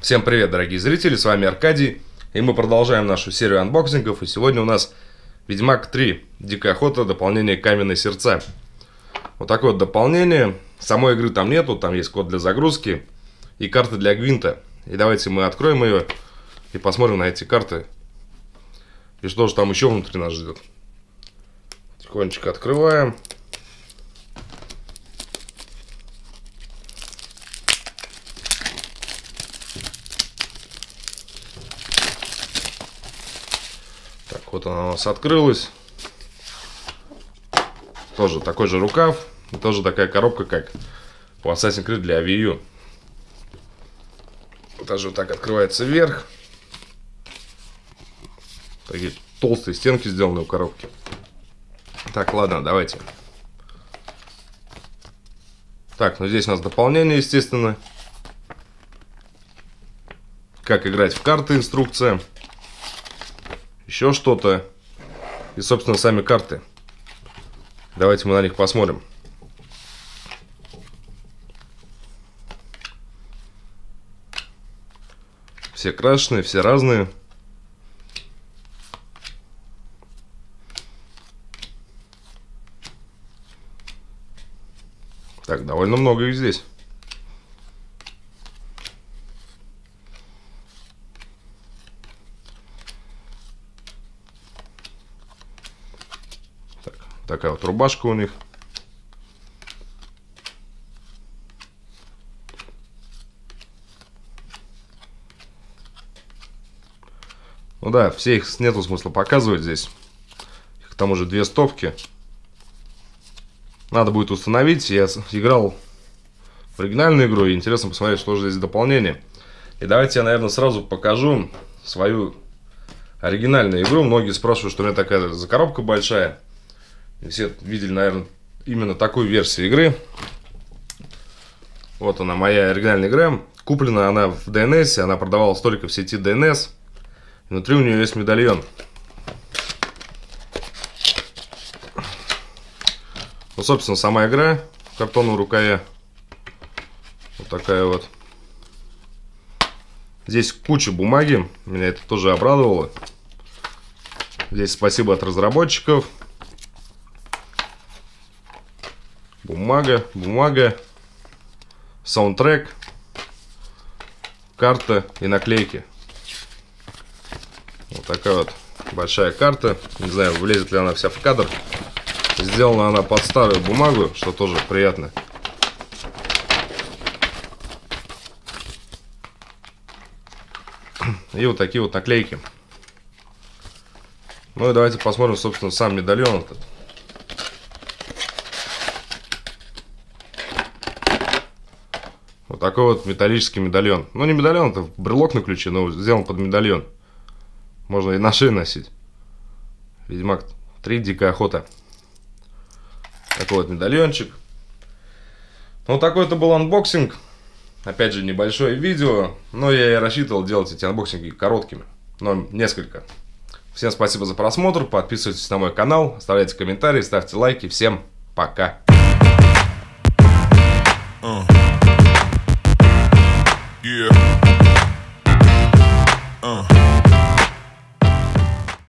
Всем привет, дорогие зрители, с вами Аркадий, и мы продолжаем нашу серию анбоксингов, и сегодня у нас Ведьмак 3, Дикая охота, дополнение Каменные сердца. Вот такое вот дополнение, самой игры там нету, там есть код для загрузки и карты для гвинта. И давайте мы откроем ее и посмотрим на эти карты, и что же там еще внутри нас ждет. Тихонечко открываем. Вот она у нас открылась. Тоже такой же рукав. И тоже такая коробка, как у Assassin's Creed для AVU. Даже вот так открывается вверх. Такие толстые стенки сделаны у коробки. Так, ладно, давайте. Так, ну здесь у нас дополнение, естественно. Как играть в карты, инструкция еще что-то. И, собственно, сами карты. Давайте мы на них посмотрим. Все крашеные, все разные. Так, довольно много их здесь. Такая вот рубашка у них. Ну да, все их нету смысла показывать здесь. К тому же две стопки. Надо будет установить. Я играл в оригинальную игру. И интересно посмотреть, что же здесь дополнение. И давайте я, наверное, сразу покажу свою оригинальную игру. Многие спрашивают, что у меня такая за коробка большая. Все видели, наверное, именно такую версию игры. Вот она, моя оригинальная игра. Куплена она в DNS, она продавалась только в сети DNS. Внутри у нее есть медальон. Ну, собственно, сама игра в картонном рукаве. Вот такая вот. Здесь куча бумаги. Меня это тоже обрадовало. Здесь спасибо от разработчиков. Бумага, бумага, саундтрек, карта и наклейки. Вот такая вот большая карта. Не знаю, влезет ли она вся в кадр. Сделана она под старую бумагу, что тоже приятно. И вот такие вот наклейки. Ну и давайте посмотрим, собственно, сам медальон этот. Такой вот металлический медальон. Ну, не медальон, это брелок на ключе, но сделан под медальон. Можно и на шее носить. Ведьмак 3, дикая охота. Такой вот медальончик. Ну, такой это был анбоксинг. Опять же, небольшое видео. Но я и рассчитывал делать эти анбоксинги короткими. Но несколько. Всем спасибо за просмотр. Подписывайтесь на мой канал. Оставляйте комментарии, ставьте лайки. Всем пока. Yeah.